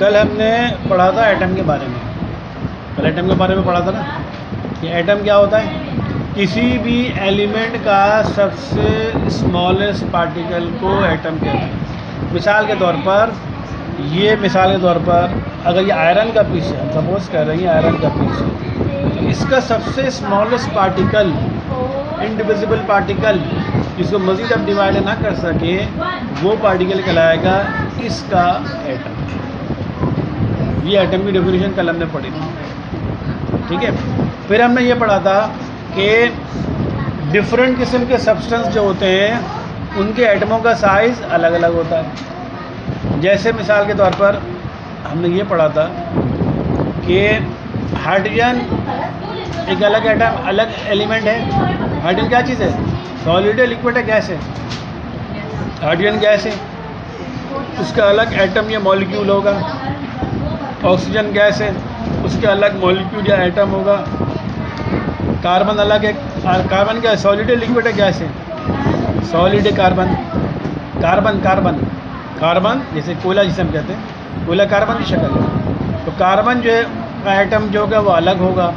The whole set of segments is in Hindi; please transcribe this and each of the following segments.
कल हमने पढ़ा था एटम के बारे में। कल एटम के बारे में पढ़ा था ना? कि एटम क्या होता है? किसी भी एलिमेंट का सबसे स्मॉलेस्ट पार्टिकल को एटम कहते हैं। मिसाल के तौर पर, ये मिसाल के तौर पर, अगर ये आयरन का पीस है सपोज़ कर रहे हैं आयरन का पीस है तो इसका सबसे स्मॉलेस्ट पार्टिकल इंडिविजिबल पार्टिकल जिसको मज़ीद अब डिवाइड ना कर सके, वो पार्टिकल कहलाएगा इसका एटम ये की डेफिनेशन कल हमने पढ़ी थी। ठीक है? फिर हमने ये पढ़ा था कि डिफरेंट किस्म के सब्सटेंस जो होते हैं, उनके एटमों का साइज़ अलग अलग होता है। जैसे मिसाल के तौर पर हमने ये पढ़ा था कि हाइड्रोजन एक अलग एटम अलग एलिमेंट है। हाइड्रोजन क्या चीज़ है? सॉलिड है लिक्विड है गैस है। हाइड्रोजन गैस है। उसका अलग एटम या मॉलिक्यूल होगा। ऑक्सीजन गैस है, उसके अलग मॉलिक्यूल या एटम होगा। कार्बन अलग है कार्बन क्या है? सॉलिड है लिक्विड है, गैस है। सॉलिड है कार्बन कार्बन कार्बन कार्बन जैसे कोयला जिसे हम कहते हैं कोयला कार्बन की शक्ल है। तो कार्बन जो है एटम जो होगा, वो अलग होगा।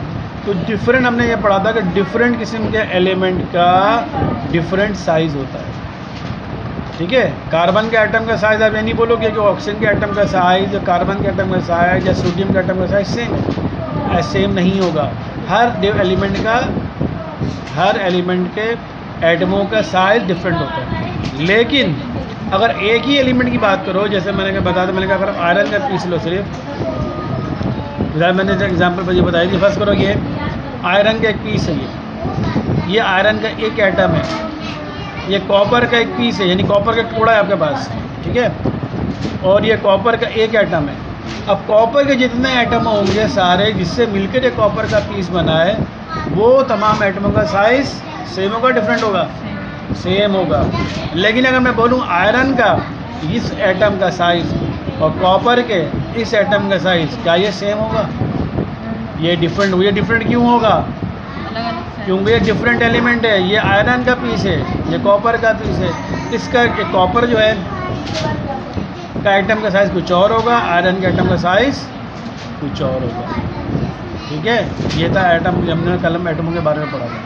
तो डिफरेंट हमने ये पढ़ा था कि डिफरेंट किस्म के एलिमेंट का डिफरेंट साइज़ होता है। ठीक है? कार्बन के आइटम का साइज़ आप ये नहीं बोलोगे कि ऑक्सीजन के आइटम का साइज़ कार्बन के आइटम का साइज़ या सोडियम के आइटम का साइज़ सेम सेम नहीं होगा। हर एलिमेंट का, हर एलिमेंट के एटमों का साइज़ डिफरेंट होता है। लेकिन अगर एक ही एलिमेंट की बात करो, जैसे मैंने कहा, बताया था, मैंने कहा अगर आयरन का पीस लो सिर्फ़। मैंने एग्ज़ाम्पल ये बताई थी फ़र्स्ट करो ये आयरन का एक पीस है ये। ये आयरन का एक एटम है। ये कॉपर का एक पीस है यानी कॉपर का टुकड़ा है आपके पास ठीक है? और ये कॉपर का एक एटम है। अब कॉपर के जितने एटम होंगे सारे जिससे मिलकर ये कॉपर का पीस बना है वो तमाम एटमों का साइज़ सेम होगा डिफरेंट होगा? सेम होगा। लेकिन अगर मैं बोलूँ आयरन का इस एटम का साइज़ और कॉपर के इस एटम का साइज़ क्या ये सेम होगा? ये डिफरेंट ये डिफरेंट क्यों होगा? क्योंकि ये डिफरेंट एलिमेंट है ये आयरन का पीस है। ये कॉपर का पीस है इसका कॉपर जो है, का आइटम का साइज़ कुछ और होगा आयरन के आइटम का साइज़ कुछ और होगा। ठीक है? ये था एटम हमने कलम आइटमों के बारे में पढ़ा था।